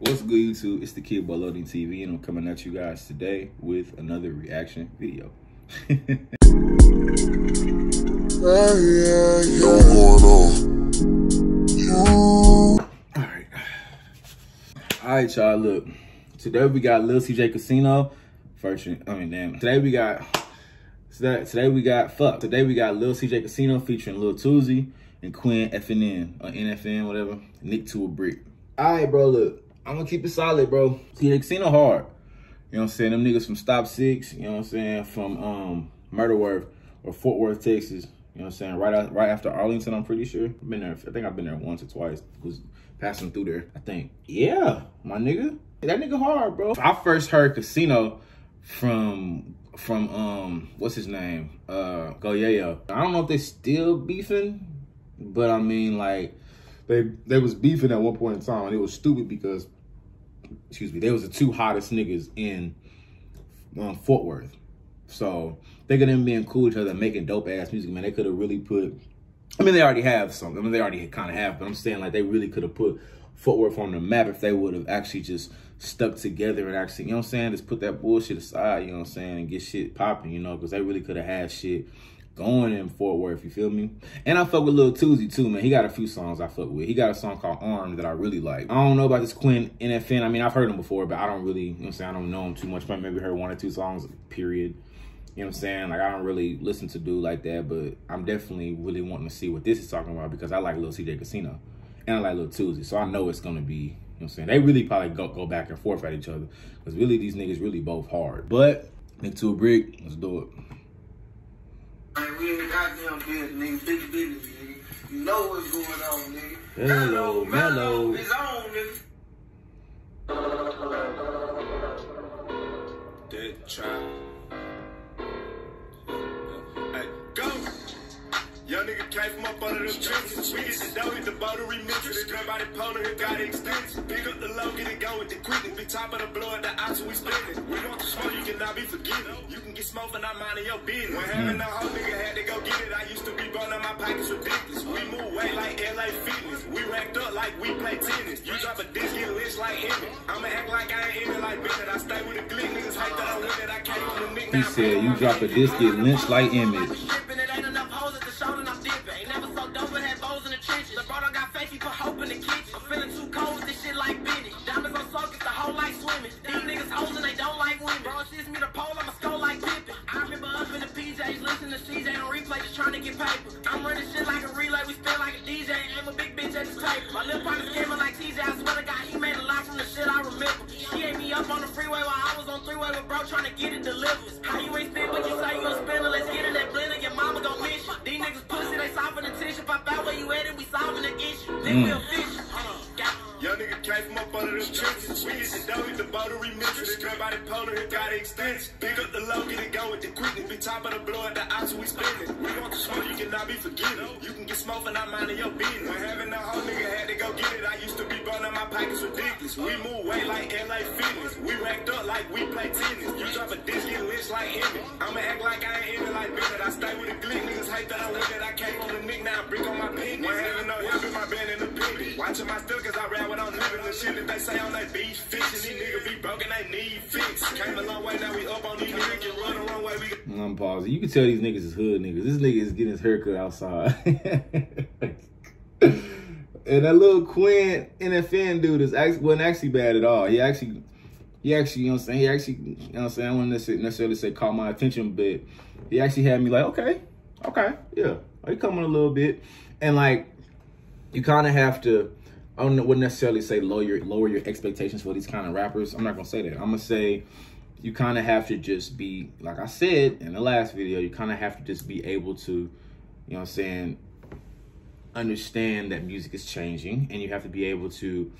What's good, YouTube? It's the Kid Boloading TV, and I'm coming at you guys today with another reaction video. Oh, Alright. Alright, y'all, look. Today we got Lil CJ Kasino. First, I mean, damn. Today we got, today, today we got, fuck. Today we got Lil CJ Kasino featuring Lil Tuesy and Quin FNN, or NFN, whatever. Nick to a brick. Alright, bro, look. I'm gonna keep it solid, bro. See, Kasino hard. You know what I'm saying? Them niggas from Stop Six, you know what I'm saying? From um Murder Worth or Fort Worth, Texas. You know what I'm saying? Right out, right after Arlington, I'm pretty sure. I've been there. I think I've been there once or twice. Was passing through there. I think. Yeah, my nigga. That nigga hard, bro. I first heard Kasino from from um what's his name? Uh Go Yayo. I don't know if they still beefing, but I mean like they they was beefing at one point in time, and it was stupid because, excuse me, they was the two hottest niggas in um, Fort Worth. So thinking of them being cool each other, making dope ass music, man, they could have really put. I mean, they already have some. I mean, they already kind of have, but I'm saying like they really could have put Fort Worth on the map if they would have actually just stuck together and actually, you know what I'm saying, just put that bullshit aside, you know what I'm saying, and get shit popping, you know, because they really could have had shit going in Fort Worth, you feel me? And I fuck with Lil Tuesy too, man. He got a few songs I fuck with. He got a song called Arm that I really like. I don't know about this Quin NFN. I mean, I've heard him before, but I don't really, you know I'm saying? I don't know him too much. I maybe heard one or two songs, period. You know what I'm saying? Like, I don't really listen to dude like that, but I'm definitely really wanting to see what this is talking about because I like Lil CJ Kasino and I like Lil Tuesy. So I know it's going to be, you know what I'm saying? They really probably go, go back and forth at each other because really these niggas really both hard. But, Nick to a brick, let's do it. Man, we ain't goddamn business, nigga. Big business, nigga. You know what's going on, nigga. Mellow, mellow. It's on, nigga. Dead trap. Nigga came from up under them trenches. We get the dough, hit the boat, remixes. This body polar, it got extensions. Pick up the low, get it going, the quickness. Be top of the blow at the option, we it. We want the smoke, you cannot be forgiven. You can get smoke for not minding your business. When having a whole nigga had to go get it, I used to be burning my pockets ridiculous. We move weight like LA Fitness. We racked up like we play tennis. You drop a disc, get lit like Emmett. I'ma act like I ain't in it like Bennett. I stay with the glick, niggas hate that I win it. I came from the. He said, you drop a disc, get lynched like Emmett. Mm. the. Got Young nigga came from up under them trenches. We get the dough, hit the boat, remixes. This body polar, it got extensions. Pick up the low, get it going with the quickness. Be top of the blow at the option, we spin it. We want the smoke, you cannot be forgiven. You can get smoke for not minding your business. When having a whole nigga had to go get it, I used to be burning my pockets ridiculous. We move way like LA Fitness. We racked up like we play tennis. You drop a disc, get lit like Emmett. I'ma act like I ain't in it like Bennett. I stay with the glick, niggas hate that I win it. I came on the nick, now I brick on my pin. Help in the pit. Watching my still, cause I rap what I'm living. The shit that they say on that beach fixing. These niggas be broken, they need fix. Came a long way, now we up on these niggas. Get run the wrong way, we I'm pausing. You can tell these niggas is hood niggas. This nigga is getting his haircut outside. and that little Quin NFN dude is actually wasn't actually bad at all. He actually he actually, you know what I'm saying? He actually, you know what I'm saying? I wouldn't necessarily, say caught my attention, but he actually had me like, okay, okay, yeah. He coming a little bit. And like, you kind of have to, I don't wouldn't necessarily say lower your, lower your expectations for these kind of rappers. I'm not going to say that. I'm to say you kind of have to just be, like I said in the last video, you kind of have to just be able to, you know what I'm saying, understand that music is changing and you have to be able to,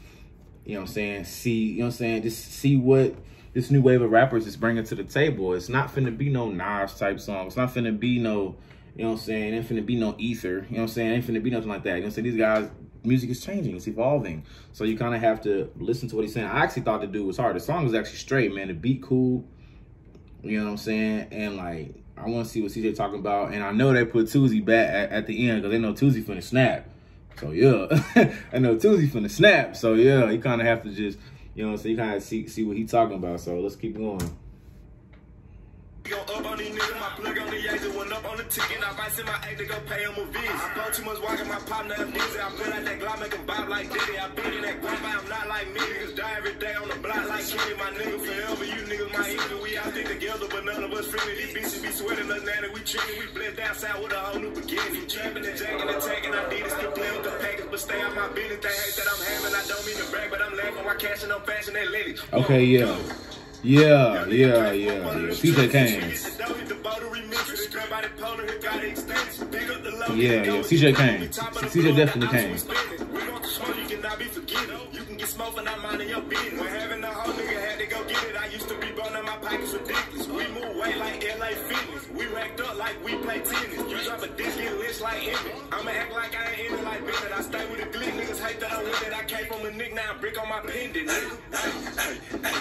you know what I'm saying, see, you know what I'm saying, just see what this new wave of rappers is bringing to the table. It's not finna be no Nas type song. It's not finna be no, you know what I'm saying, ain't finna be no Ether. You know what I'm saying, ain't finna be nothing like that. You know what I'm saying, these guys, music is changing, it's evolving. So you kind of have to listen to what he's saying. I actually thought the dude was hard. The song was actually straight, man. The beat cool, you know what I'm saying, and like, I want to see what CJ talking about. And I know they put Tuesy back at, at the end because they know Tuesy finna snap. So yeah, I know Tuesy finna snap. So yeah, you kind of have to just You know, so you kind of see see what he talking about. So let's keep going. On the went up on the ticket. I might send my egg to go pay him a visit. I blow too much walking, my partner I'm busy. I put out that Glock, make him bob like Diddy. I been in that grind, I'm not like me. Niggas die every day on the block like Kenny. My nigga forever, you niggas my enemy. We all stick together, but none of us friendly. These bitches be sweating us nanny. We chicken, we blend south with a whole new beginning. Trapping and jacking and tagging, I need to still play with the package, but stay out my business. They hate that I'm having, I don't mean to brag, but I'm laughing while cashing up fashion and lineage. Okay, yeah. Yeah, yeah, yeah, yeah. CJ Kane. Yeah, yeah. CJ Kane. CJ definitely Kane. I. I'ma act like I ain't in it like Bennett. I stay with a glick. Niggas hate that I win it. I came from a nick, now brick on my pendant.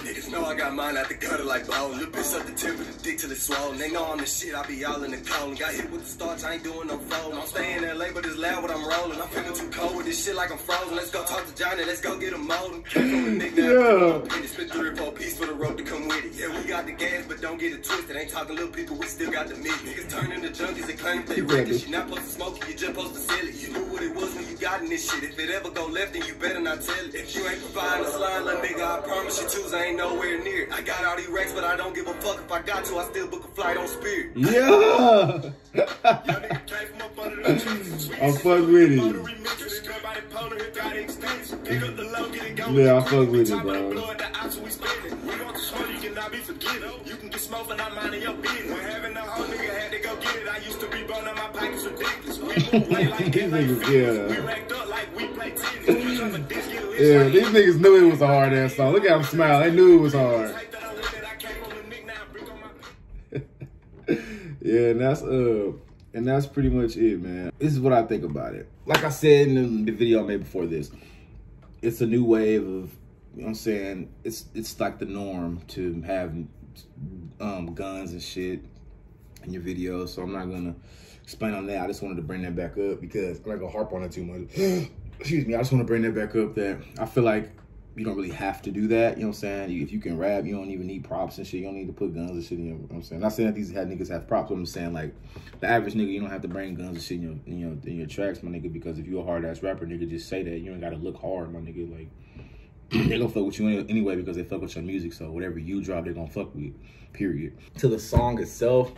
Niggas know I got mine out the gutter like bone. Little bitch up the tip of the dick till it's swollen. They know I'm the shit, I be all in the cone. Got hit with the starch, I ain't doing no fold. I'm staying in LA, but it's loud when I'm rolling. I'm feeling too cold with this shit like I'm frozen. Let's go talk to Johnny, let's go get him molding. Came from a now Yeah. Split three or four piece for the rope to come with it. Yeah, we got the gas, but don't get it twisted. Ain't talking little people, we still got the meat. Niggas turning to junkies and claim they reckless. You not supposed to smoke it, you just supposed to sell it. You knew what it was when you got in this shit. If it ever go left, then you better not tell it. If you ain't providing a slime, little nigga, I promise you twos, I ain't nowhere near it. I got all these racks, but I don't give a fuck if I got to. I still book a flight on Spirit. Yeah. Young nigga came from up under the trees. I fuck with it. Motor remixes, everybody polar, it got extension. Pick up the low, get it going. Yeah, I fuck with it, bro. blow at the ops, we spinning. We want the smoke, you cannot be forgetting. You can get smoked for not minding your business. When having a whole nigga had to go get it, I used to be burning my pockets ridiculous. We move like These LA yeah. We racked up Yeah, these niggas knew it was a hard ass song. Look at them smile. They knew it was hard. Yeah, and that's uh and that's pretty much it, man. This is what I think about it. Like I said in the video I made before this, it's a new wave of you know what I'm saying? It's it's like the norm to have um guns and shit in your videos. So I'm not gonna explain on that. I just wanted to bring that back up because I'm not gonna harp on it too much. Excuse me, I just want to bring that back up that I feel like you don't really have to do that. You know what I'm saying? If you can rap, you don't even need props and shit. You don't need to put guns and shit in. You know what I'm saying? Not saying that these had niggas have props. I'm just saying like the average nigga, you don't have to bring guns and shit in your in your in your tracks, my nigga. Because if you a hard ass rapper, nigga, just say that. You ain't gotta look hard, my nigga. Like they gonna fuck with you anyway because they fuck with your music. So whatever you drop, they gonna fuck with. Period. To the song itself,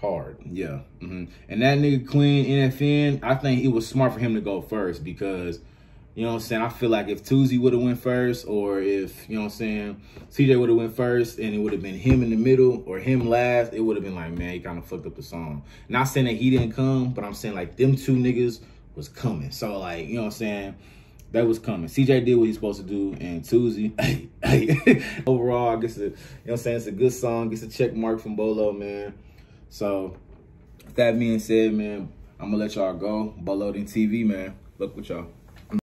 hard. Yeah. hmm And that nigga Queen NFN, I think it was smart for him to go first because. You know what I'm saying? I feel like if Tuzi would have went first, or if, you know what I'm saying, CJ would have went first and it would have been him in the middle or him last, it would have been like, man, he kind of fucked up the song. Not saying that he didn't come, but I'm saying like them two niggas was coming. So like, you know what I'm saying? That was coming. CJ did what he's supposed to do, and Tuzi, hey, hey. overall, I guess, it, you know what I'm saying? It's a good song. Gets a check mark from Bolo, man. So, that being said, man, I'm gonna let y'all go. Bolo TV, man. Look with y'all.